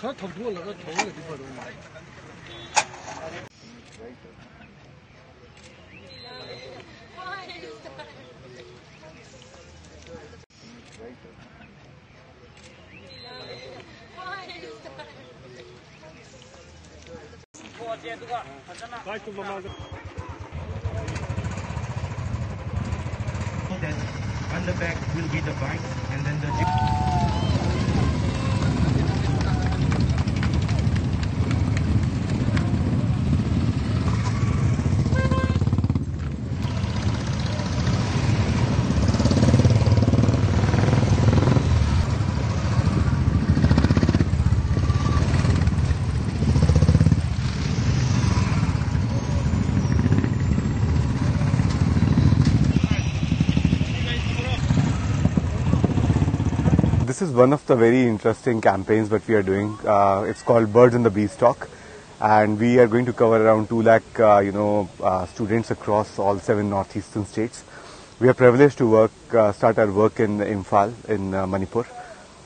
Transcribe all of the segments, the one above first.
他投多了，他投了一块多嘛。Kaç kullanmadı? On the back will be the bike and then the This is one of the very interesting campaigns that we are doing. Uh, it's called Birds in the Beanstalk, and we are going to cover around two lakh, uh, you know, uh, students across all seven northeastern states. We are privileged to work, uh, start our work in Imphal in uh, Manipur,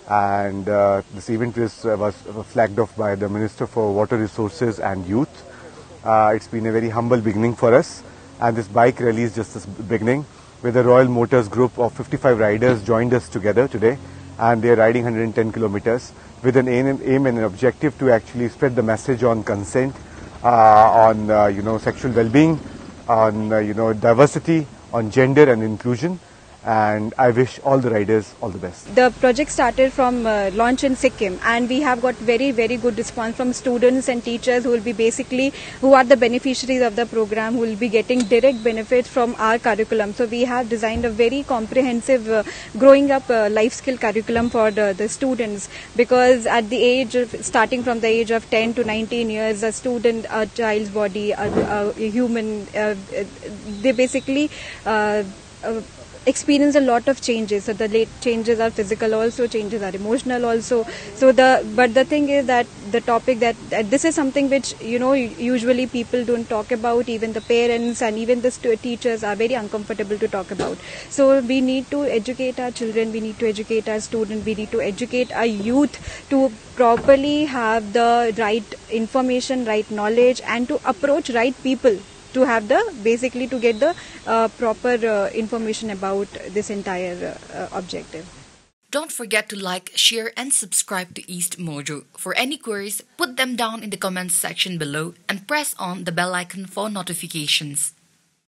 and uh, this event uh, was flagged off by the Minister for Water Resources and Youth. It's been a very humble beginning for us, and this bike rally is just this beginning. Where the Royal Motors Group of 55 riders joined us together today, and they are riding 110 kilometers with an aim, and an objective to actually spread the message on consent, uh, on uh, you know sexual well-being, on uh, you know diversity, on gender and inclusion. And I wish all the riders all the best. The project started from uh, launch in Sikkim, and we have got very, very good response from students and teachers who will be basically who are the beneficiaries of the program, who will be getting direct benefits from our curriculum. So we have designed a very comprehensive uh, growing up uh, life skill curriculum for the, the students because at the age of starting from the age of 10 to 19 years, a student, a child's body, a, a human, uh, they basically. Uh, experience a lot of changes. So the late changes are physical also changes are emotional also. So the but the thing is that the topic that, that this is something which you know usually people don't talk about. Even the parents and even the stu- teachers are very uncomfortable to talk about. So we need to educate our children. We need to educate our students we need to educate our youth to properly have the right information right knowledge and to approach right people to have the basically to get the uh, proper uh, information about this entire uh, objective. Don't forget to like, share, and subscribe to East Mojo. For any queries, put them down in the comments section below and press on the bell icon for notifications.